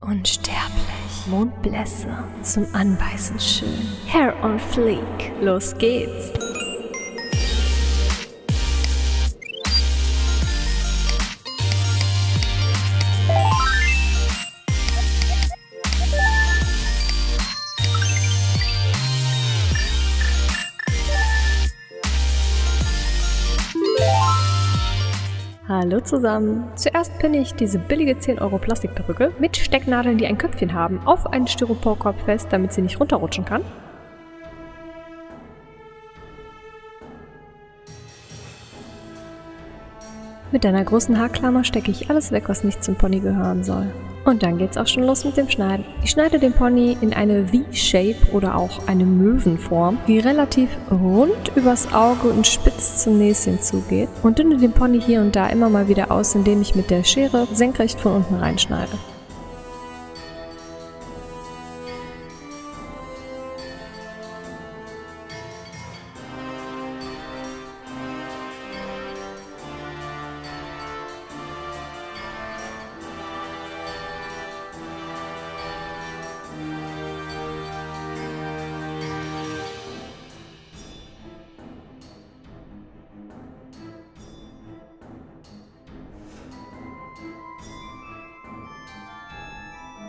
Unsterblich, Mondblässe, zum Anbeißen schön. Hair on Fleek, los geht's! Hallo zusammen! Zuerst pinne ich diese billige 10 Euro Plastikperücke mit Stecknadeln, die ein Köpfchen haben, auf einen Styroporkorb fest, damit sie nicht runterrutschen kann. Mit einer großen Haarklammer stecke ich alles weg, was nicht zum Pony gehören soll. Und dann geht's auch schon los mit dem Schneiden. Ich schneide den Pony in eine V-Shape oder auch eine Möwenform, die relativ rund übers Auge und spitz zum Näschen zugeht und dünne den Pony hier und da immer mal wieder aus, indem ich mit der Schere senkrecht von unten reinschneide.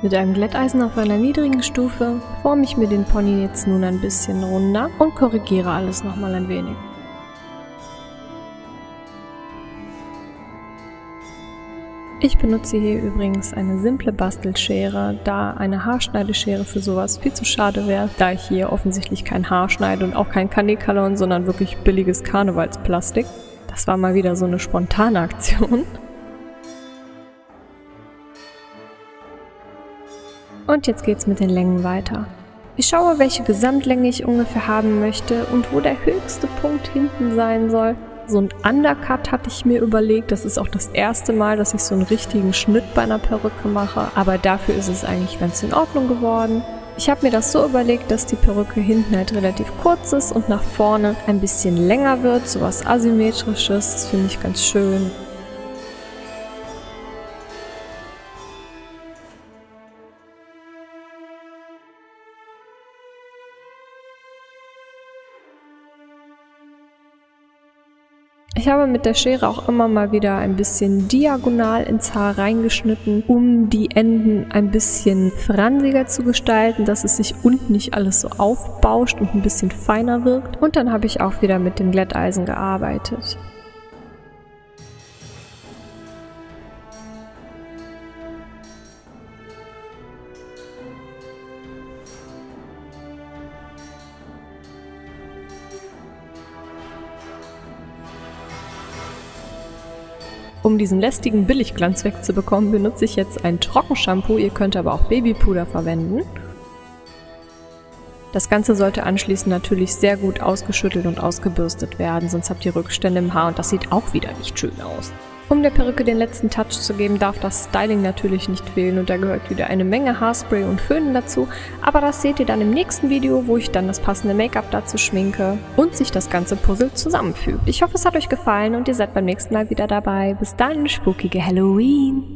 Mit einem Glätteisen auf einer niedrigen Stufe forme ich mir den Pony jetzt nun ein bisschen runder und korrigiere alles nochmal ein wenig. Ich benutze hier übrigens eine simple Bastelschere, da eine Haarschneideschere für sowas viel zu schade wäre, da ich hier offensichtlich kein Haar schneide und auch kein Kanekalon, sondern wirklich billiges Karnevalsplastik. Das war mal wieder so eine spontane Aktion. Und jetzt geht's mit den Längen weiter. Ich schaue, welche Gesamtlänge ich ungefähr haben möchte und wo der höchste Punkt hinten sein soll. So ein Undercut hatte ich mir überlegt. Das ist auch das erste Mal, dass ich so einen richtigen Schnitt bei einer Perücke mache. Aber dafür ist es eigentlich ganz in Ordnung geworden. Ich habe mir das so überlegt, dass die Perücke hinten halt relativ kurz ist und nach vorne ein bisschen länger wird. So was asymmetrisches. Das finde ich ganz schön. Ich habe mit der Schere auch immer mal wieder ein bisschen diagonal ins Haar reingeschnitten, um die Enden ein bisschen fransiger zu gestalten, dass es sich unten nicht alles so aufbauscht und ein bisschen feiner wirkt. Und dann habe ich auch wieder mit dem Glätteisen gearbeitet. Um diesen lästigen Billigglanz wegzubekommen, benutze ich jetzt ein Trockenshampoo. Ihr könnt aber auch Babypuder verwenden. Das Ganze sollte anschließend natürlich sehr gut ausgeschüttelt und ausgebürstet werden, sonst habt ihr Rückstände im Haar und das sieht auch wieder nicht schön aus. Um der Perücke den letzten Touch zu geben, darf das Styling natürlich nicht fehlen und da gehört wieder eine Menge Haarspray und Föhnen dazu, aber das seht ihr dann im nächsten Video, wo ich dann das passende Make-up dazu schminke und sich das ganze Puzzle zusammenfügt. Ich hoffe, es hat euch gefallen und ihr seid beim nächsten Mal wieder dabei. Bis dann, spukige Halloween!